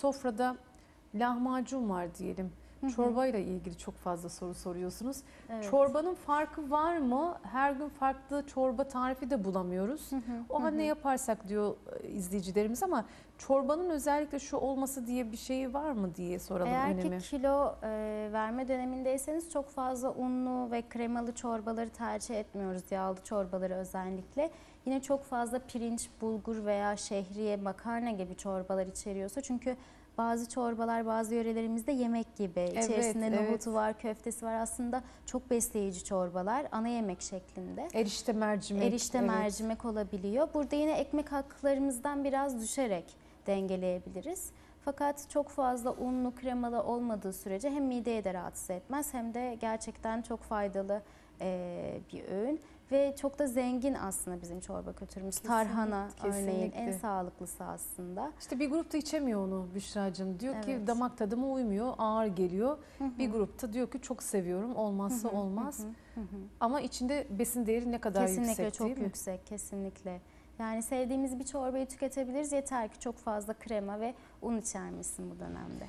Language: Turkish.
sofrada lahmacun var diyelim. Çorbayla ilgili çok fazla soru soruyorsunuz. Evet. Çorbanın farkı var mı? Her gün farklı çorba tarifi de bulamıyoruz. O halde ne yaparsak diyor e, izleyicilerimiz ama çorbanın özellikle şu olması diye bir şeyi var mı diye soralım Eğer önemi. ki kilo e, verme dönemindeyseniz çok fazla unlu ve kremalı çorbaları tercih etmiyoruz. Yağlı çorbaları özellikle. Yine çok fazla pirinç, bulgur veya şehriye, makarna gibi çorbalar içeriyorsa çünkü bazı çorbalar bazı yörelerimizde yemek gibi. İçerisinde evet. nohutu var, köftesi var. Aslında çok besleyici çorbalar. Ana yemek şeklinde. Erişte mercimek. Erişte evet. mercimek olabiliyor. Burada yine ekmek haklarımızdan biraz düşerek dengeleyebiliriz. Fakat çok fazla unlu kremalı olmadığı sürece hem mideye de rahatsız etmez hem de gerçekten çok faydalı bir öğün ve çok da zengin aslında bizim çorba kültürümüz. Tarhana örneğin en kesinlikle. sağlıklısı aslında. İşte bir grupta içemiyor onu Büşra'cığım. Diyor ki Evet. damak tadıma uymuyor, ağır geliyor. Bir grupta diyor ki çok seviyorum, olmazsa olmaz. Ama içinde besin değeri ne kadar Kesinlikle yüksek çok değil mi? yüksek kesinlikle. Yani sevdiğimiz bir çorbayı tüketebiliriz yeter ki çok fazla krema ve un içermesin bu dönemde.